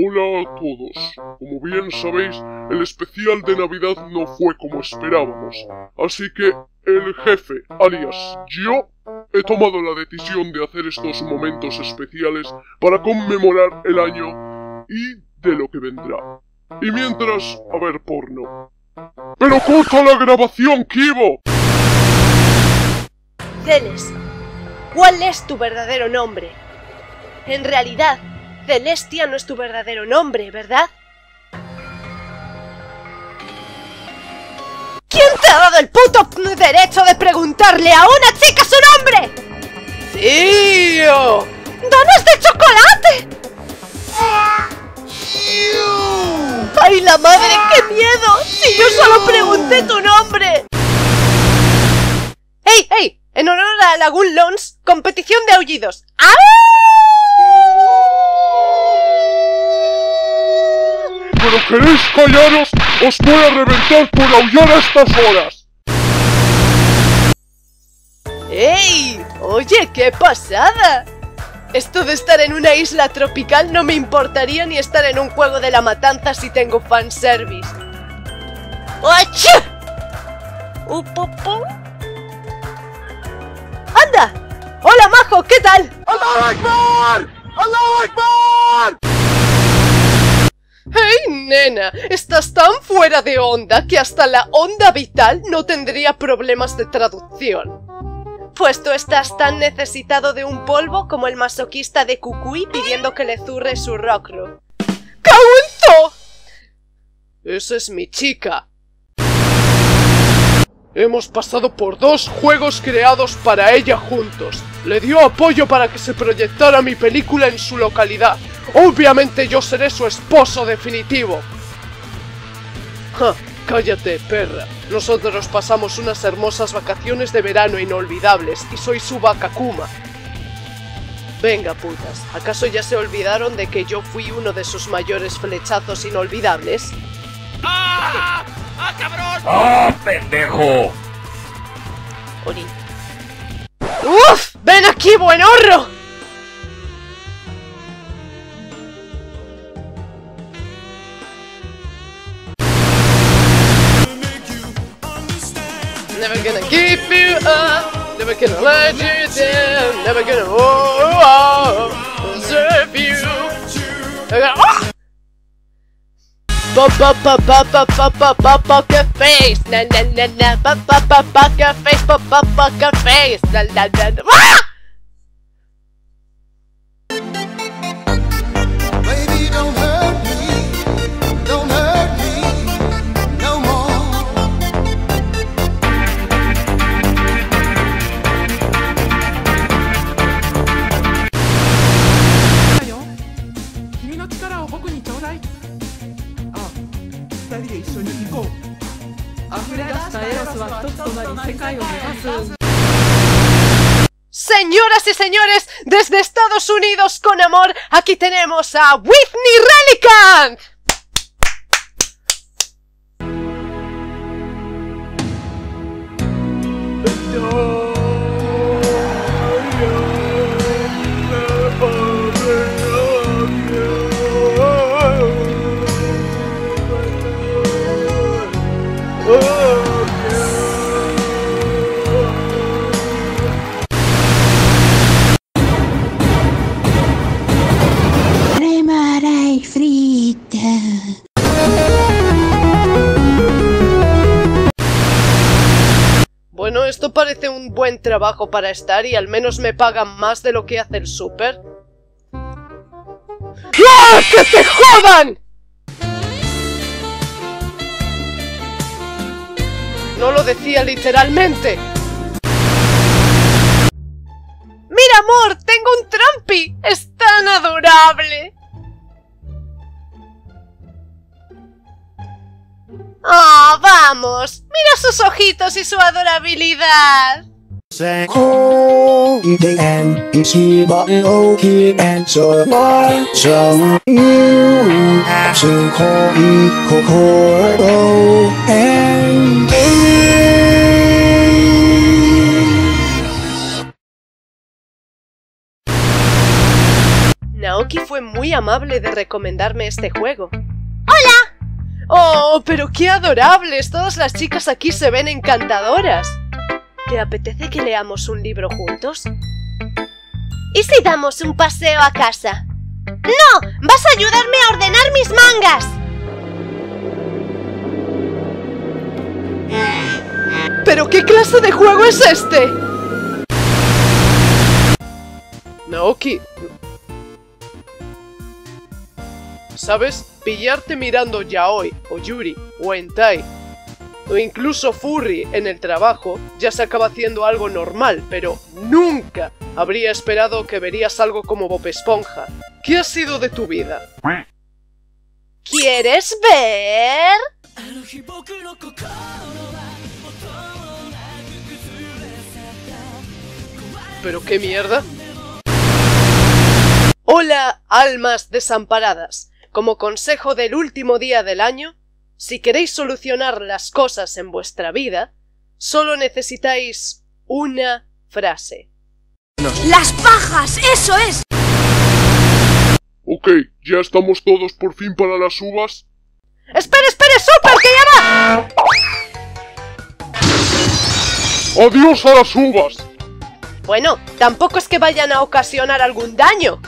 Hola a todos. Como bien sabéis, el especial de Navidad no fue como esperábamos. Así que el jefe, alias yo, he tomado la decisión de hacer estos momentos especiales para conmemorar el año y de lo que vendrá. Y mientras, a ver porno. ¡Pero corta la grabación, Kibo! Celes, ¿cuál es tu verdadero nombre? En realidad, Celestia no es tu verdadero nombre, ¿verdad? ¿Quién te ha dado el puto derecho de preguntarle a una chica su nombre? ¡Tío! ¡Donas de chocolate! ¡Ay, la madre, qué miedo! ¡Si yo solo pregunté tu nombre! ¡Ey, ey! En honor a Lagoon Lons, competición de aullidos. ¡Ah! ¿Pero queréis callaros? ¡Os voy a reventar por aullar a estas horas! ¡Ey! Oye, qué pasada. Esto de estar en una isla tropical no me importaría ni estar en un juego de la matanza si tengo fanservice. ¡Achú! ¡Upopo! ¡Anda! ¡Hola, majo! ¿Qué tal? ¡Allahu Akbar! ¡Allahu Akbar! ¡Hey, nena! Estás tan fuera de onda que hasta la onda vital no tendría problemas de traducción. Pues tú estás tan necesitado de un polvo como el masoquista de Cucuy pidiendo que le zurre su rockro. ¡Caunto! Esa es mi chica. Hemos pasado por dos juegos creados para ella juntos. Le dio apoyo para que se proyectara mi película en su localidad. Obviamente yo seré su esposo definitivo. Ja, cállate, perra. Nosotros pasamos unas hermosas vacaciones de verano inolvidables y soy su Bakakuma. Venga, putas, ¿acaso ya se olvidaron de que yo fui uno de sus mayores flechazos inolvidables? ¡Ah! ¡Ah, cabrón! ¡Ah, pendejo! Ori. ¡Uf! ¡Ven aquí, buen horro! Never gonna keep you up, never gonna let you down, never gonna oh, oh, serve you. Never, oh! Bucker face, na na na na, bucker face, bucker face, na na na. Ah! にちょうだいああ二人で一緒に行こう溢れ出したエロスは一つとなり世界を目指す Señoras y señores, desde Estados Unidos con amor, aquí tenemos a Whitney Relicant. Parece un buen trabajo para estar y al menos me pagan más de lo que hace el súper. ¡Ah! ¡Que te jodan! No lo decía literalmente. Mira, amor, tengo un Trumpy. Es tan adorable. Vamos! ¡Mira sus ojitos y su adorabilidad! Naoki fue muy amable de recomendarme este juego. ¡Oh, pero qué adorables! Todas las chicas aquí se ven encantadoras. ¿Te apetece que leamos un libro juntos? ¿Y si damos un paseo a casa? ¡No! ¡Vas a ayudarme a ordenar mis mangas! ¿Pero qué clase de juego es este? Naoki... ¿Sabes? Pillarte mirando yaoi, o yuri, o hentai, o incluso furry en el trabajo, ya se acaba haciendo algo normal, pero nunca habría esperado que verías algo como Bob Esponja. ¿Qué ha sido de tu vida? ¿Quieres ver? ¿Pero qué mierda? Hola, almas desamparadas. Como consejo del último día del año, si queréis solucionar las cosas en vuestra vida, solo necesitáis una frase. ¡Las pajas! ¡Eso es! Ok, ¿ya estamos todos por fin para las uvas? ¡Espere, espere, Super, que ya va! ¡Adiós a las uvas! Bueno, tampoco es que vayan a ocasionar algún daño.